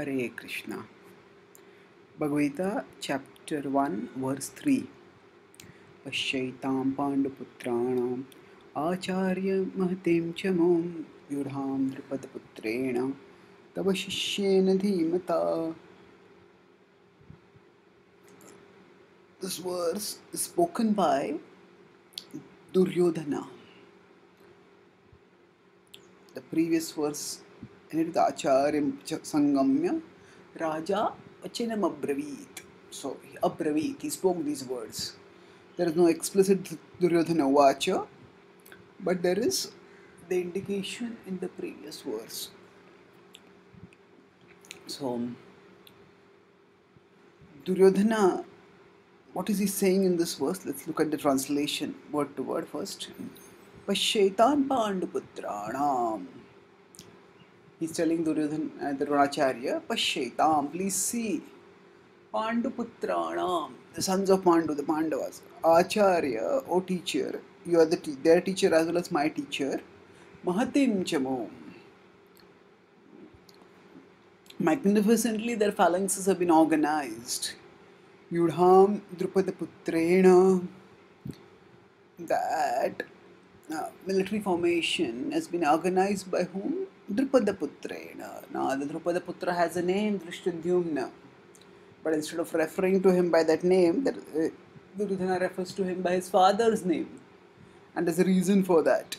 Krishna. Bhagavad Gita, chapter 1, verse 3. पश्यैतां पाण्डुपुत्राणाम् आचार्य महतीं च मों व्यूढां द्रुपदपुत्रेण तव शिष्येन धीमता spoken by Duryodhana. The previous verse ch- Sangamya Raja Vachanam Abravit. So, he Abravit, he spoke these words. There is no explicit Duryodhana Vacha, but there is the indication in the previous verse. So, Duryodhana, what is he saying in this verse? Let's look at the translation word to word first. Pashaitan Panduputranam. He's telling Duryodhana, uh, Dronacharya, Pashaitam, please see. Panduputranam, the sons of Pandu, the Pandavas. Acharya, O teacher, you are the te- their teacher as well as my teacher. Mahatim Chamo. Magnificently, their phalanxes have been organized. Yudham Drupadaputrena. That uh, military formation has been organized by whom? Drupadaputrena. Now, the Drupadaputra has a name, Drishtadyumna. But instead of referring to him by that name, that uh, Duryodhana refers to him by his father's name. And there's a reason for that.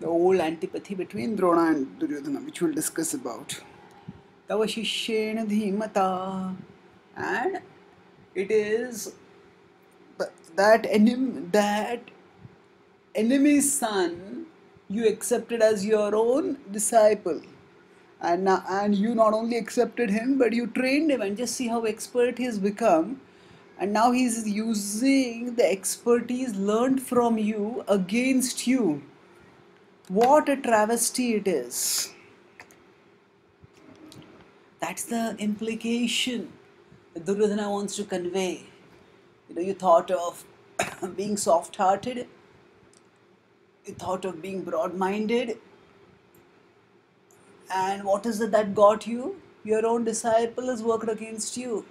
The old antipathy between Drona and Duryodhana, which we'll discuss about. Tava Shishyena Dhimata. And it is that enemy, that enemy's son you accepted as your own disciple. And now, and you not only accepted him but you trained him and just see how expert he has become. And now he's using the expertise learned from you against you. What a travesty it is. That's the implication that duryodhana wants to convey. You know you thought of being soft hearted thought of being broad minded and what is it that got you? Your own disciple has worked against you.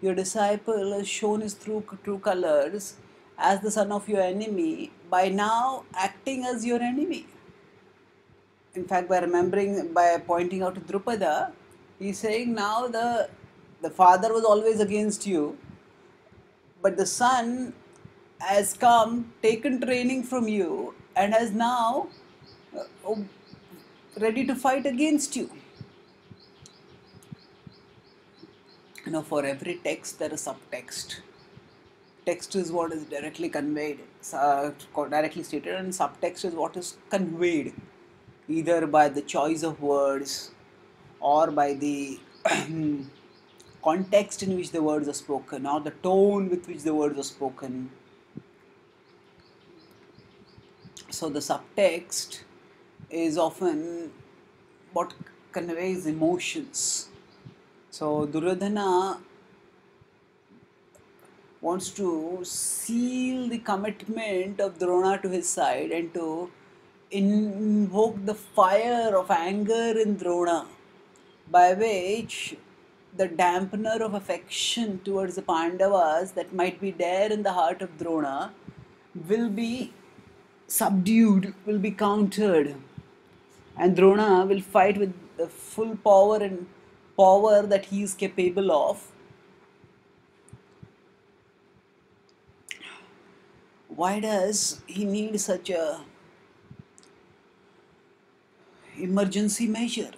Your disciple has shown his true, true colors as the son of your enemy by now acting as your enemy. In fact, by remembering, by pointing out to Drupada, he's saying now the, the father was always against you, but the son has come, taken training from you, and has now uh, ready to fight against you. You know, for every text there is subtext. Text is what is directly conveyed, directly stated, and subtext is what is conveyed, either by the choice of words or by the context in which the words are spoken or the tone with which the words are spoken. So the subtext is often what conveys emotions. So Duryodhana wants to seal the commitment of Drona to his side and to invoke the fire of anger in Drona by which the dampener of affection towards the Pandavas that might be there in the heart of Drona will be subdued, will be countered. And Drona will fight with the full power and power that he is capable of. Why does he need such a emergency measure?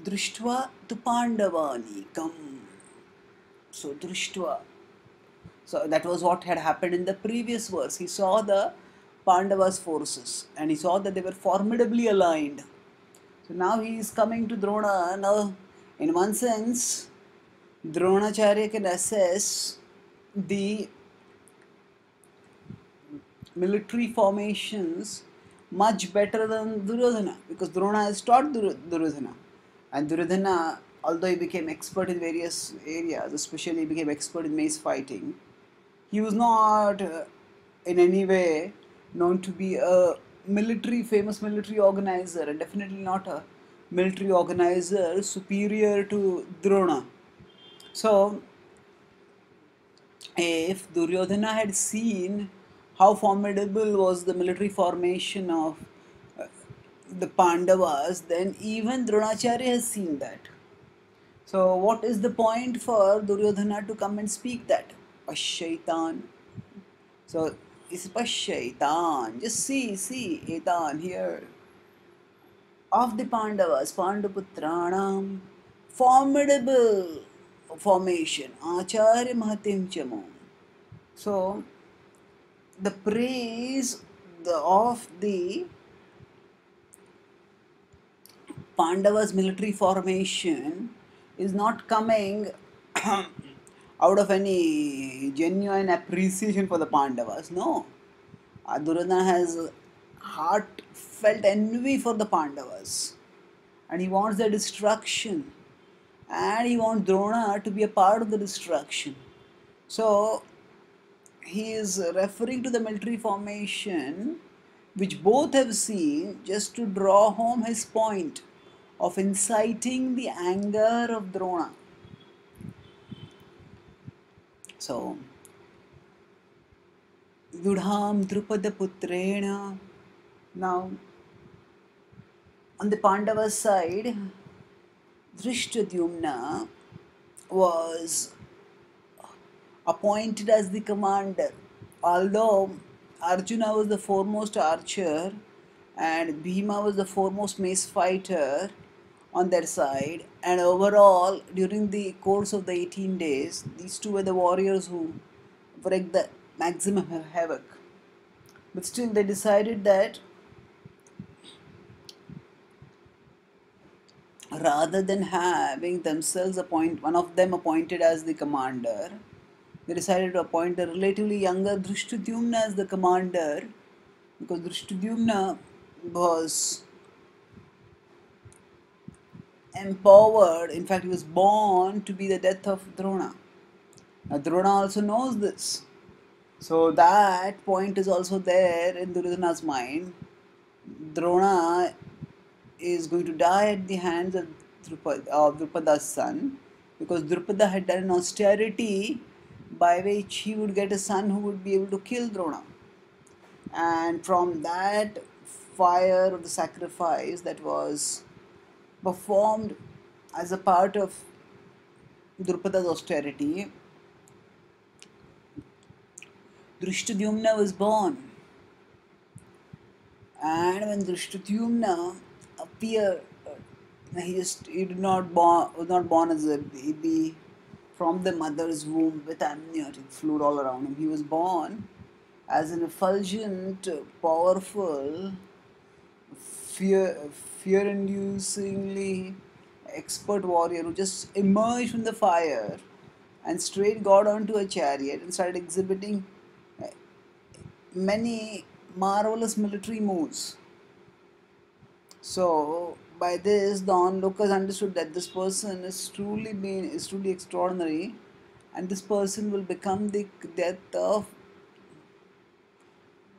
Drishtva tu Pandavanikam. So Drishtva. So that was what had happened in the previous verse. He saw the Pandavas' forces and he saw that they were formidably aligned. So now he is coming to Drona. Now, in one sense, Dronacharya can assess the military formations much better than Duryodhana because Drona has taught Dur- Duryodhana. And Duryodhana, although he became expert in various areas, especially he became expert in mace fighting, he was not uh, in any way known to be a military, famous military organizer, and definitely not a military organizer superior to Drona. So, if Duryodhana had seen how formidable was the military formation of uh, the Pandavas, then even Dronacharya has seen that. So, what is the point for Duryodhana to come and speak that? Pashaitan. So, स्पष्यतान see see एतान here of the Pandavas पांडुपुत्राण formidable formation आचार्य महतिम चमो so the praise of the Pandavas military formation is not coming out of any genuine appreciation for the Pandavas. No. Duryodhana has heartfelt envy for the Pandavas and he wants their destruction and he wants Drona to be a part of the destruction. So he is referring to the military formation which both have seen just to draw home his point of inciting the anger of Drona. So, Yudham Drupada. Now, on the Pandava side, Drishtadyumna was appointed as the commander. Although Arjuna was the foremost archer and Bhima was the foremost mace fighter on their side, and overall, during the course of the 18 days, these two were the warriors who wreaked the maximum havoc. But still, they decided that rather than having themselves appoint one of them appointed as the commander, they decided to appoint a relatively younger Drishtadyumna as the commander because Drishtadyumna was empowered, in fact, he was born to be the death of Drona. Now, Drona also knows this. So, that point is also there in Duryodhana's mind. Drona is going to die at the hands of, Drupada, of Drupada's son because Drupada had done an austerity by which he would get a son who would be able to kill Drona. And from that fire of the sacrifice that was performed as a part of Drupada's austerity, Drishtadyumna was born. And when Drishtadyumna appeared, uh, he just he did not born was not born as a baby from the mother's womb with amniotic fluid all around him. He was born as an effulgent, powerful, fear fear-inducingly expert warrior who just emerged from the fire and straight got onto a chariot and started exhibiting eh, many marvelous military moves. So by this, the onlookers understood that this person is truly being is truly extraordinary, and this person will become the death of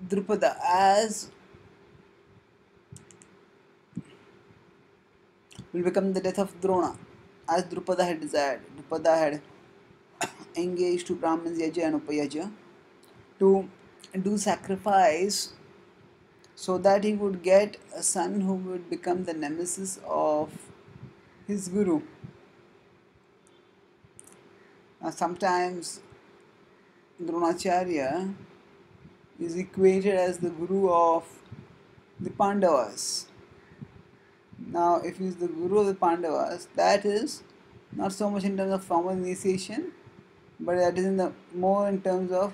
Drupada as will become the death of Drona as Drupada had desired. Drupada had engaged to Brahmins Yaja and Upayaja to do sacrifice so that he would get a son who would become the nemesis of his guru. Now, sometimes Dronacharya is equated as the guru of the Pandavas. Now, if he is the guru of the Pandavas, that is not so much in terms of formal initiation, but that is in the more in terms of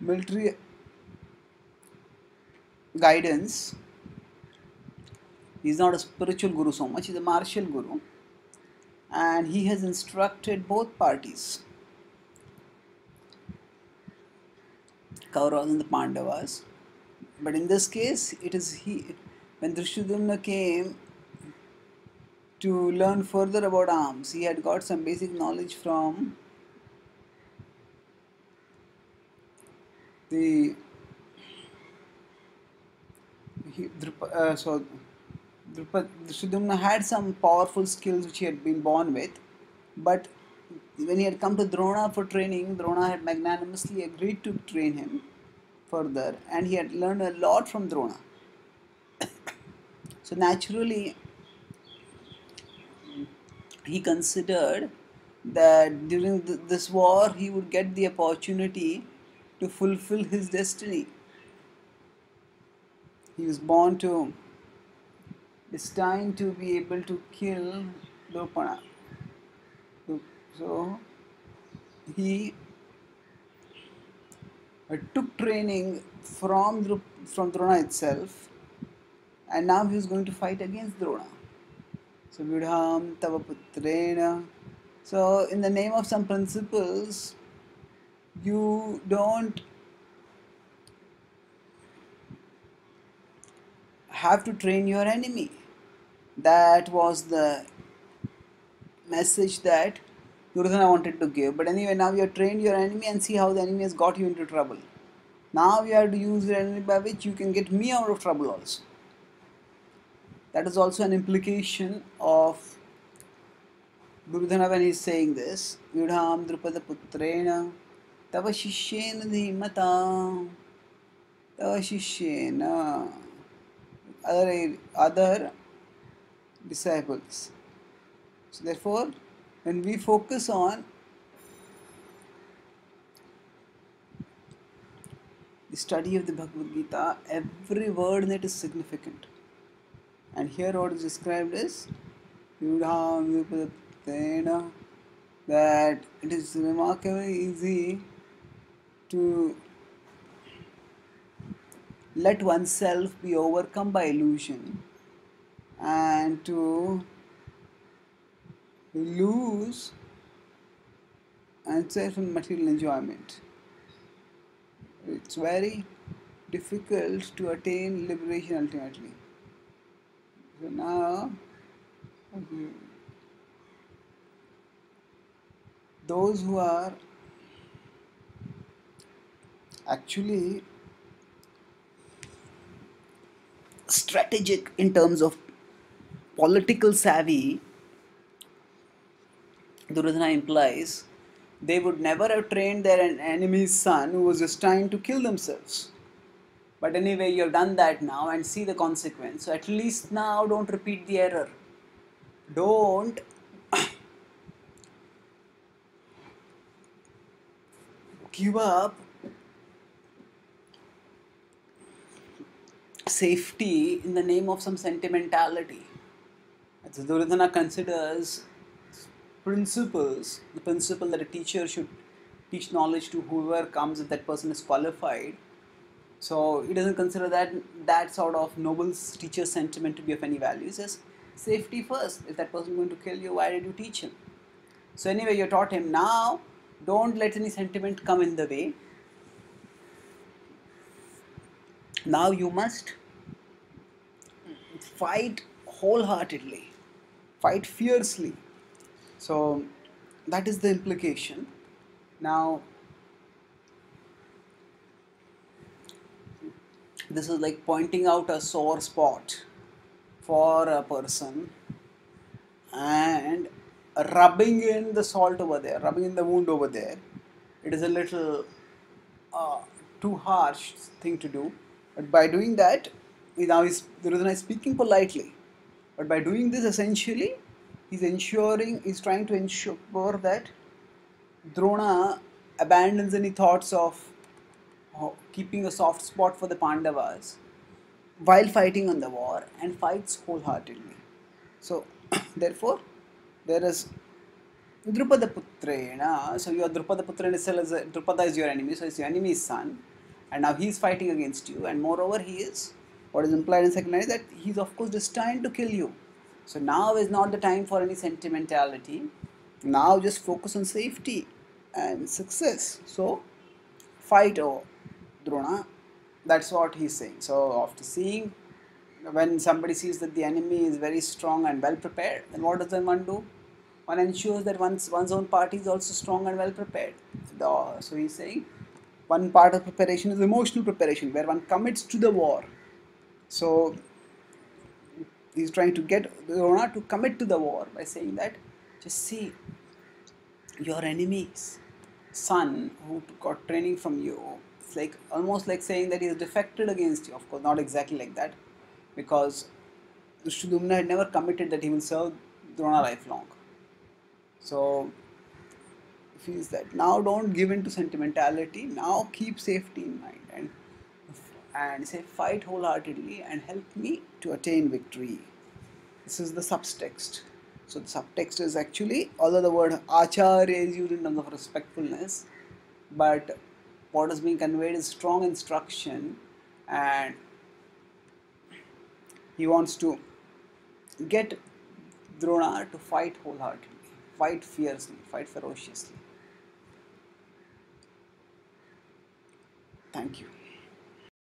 military guidance. He is not a spiritual guru so much, he is a martial guru. And he has instructed both parties, Kauravas and the Pandavas. But in this case, it is he, when Drishtadyumna came to learn further about arms, he had got some basic knowledge from the he, uh, so Drupad, had some powerful skills which he had been born with, but when he had come to Drona for training, Drona had magnanimously agreed to train him further, and he had learned a lot from Drona. so naturally, he considered that during th- this war he would get the opportunity to fulfill his destiny. He was born to, destined to be able to kill Drupana. So he uh, took training from from Drona itself, and now he was going to fight against Drona. So Vidham Tava Putrena. So in the name of some principles, you don't have to train your enemy. That was the message that Duryodhana wanted to give. But anyway, now you have trained your enemy and see how the enemy has got you into trouble. Now you have to use your enemy by which you can get me out of trouble also. That is also an implication of Duryodhana when he is saying this. Yudham Drupada Putrena Tava Shishyena Dhimata Tava Shishyena other, other disciples. So therefore, when we focus on the study of the Bhagavad Gita, every word in it is significant. And here what is described is Yudham Vipadaptena that it is remarkably easy to let oneself be overcome by illusion and to lose and self and material enjoyment. It's very difficult to attain liberation ultimately. So now, those who are actually strategic in terms of political savvy, Duryodhana implies they would never have trained their enemy's son who was just trying to kill themselves. But anyway, you have done that now and see the consequence. So at least now don't repeat the error. Don't give up safety in the name of some sentimentality. As Duryodhana considers principles, the principle that a teacher should teach knowledge to whoever comes if that person is qualified. So he doesn't consider that that sort of noble teacher sentiment to be of any value. He says safety first. If that person is going to kill you, why did you teach him? So anyway, you taught him. Now, don't let any sentiment come in the way. Now you must fight wholeheartedly, fight fiercely. So that is the implication. Now, this is like pointing out a sore spot for a person and rubbing in the salt over there, rubbing in the wound over there. It is a little uh, too harsh thing to do, but by doing that, now he's, Duryodhana is speaking politely. But by doing this, essentially, he's ensuring, he's trying to ensure that Drona abandons any thoughts of Uh, keeping a soft spot for the Pandavas while fighting on the war and fights wholeheartedly. So, therefore, there is Drupada Putrena. So, your Drupada Putrena is, Drupada is your enemy, so it's your enemy's son, and now he is fighting against you, and moreover, he is what is implied in second line is that he is, of course, destined to kill you. So, now is not the time for any sentimentality. Now, just focus on safety and success. So, fight, oh Drona. That's what he's saying. So, after seeing when somebody sees that the enemy is very strong and well prepared, then what does one do? One ensures that one's, one's own party is also strong and well prepared. So he's saying one part of preparation is emotional preparation, where one commits to the war. So he's trying to get Drona to commit to the war by saying that just see your enemy's son who got training from you. Like almost like saying that he has defected against you. Of course, not exactly like that, because Drishtadyumna had never committed that he will serve Drona lifelong. So he feels that now don't give in to sentimentality. Now keep safety in mind and and say fight wholeheartedly and help me to attain victory. This is the subtext. So the subtext is actually, although the word acharya is used in terms of respectfulness, but what is being conveyed is strong instruction and he wants to get Drona to fight wholeheartedly, fight fiercely, fight ferociously. Thank you.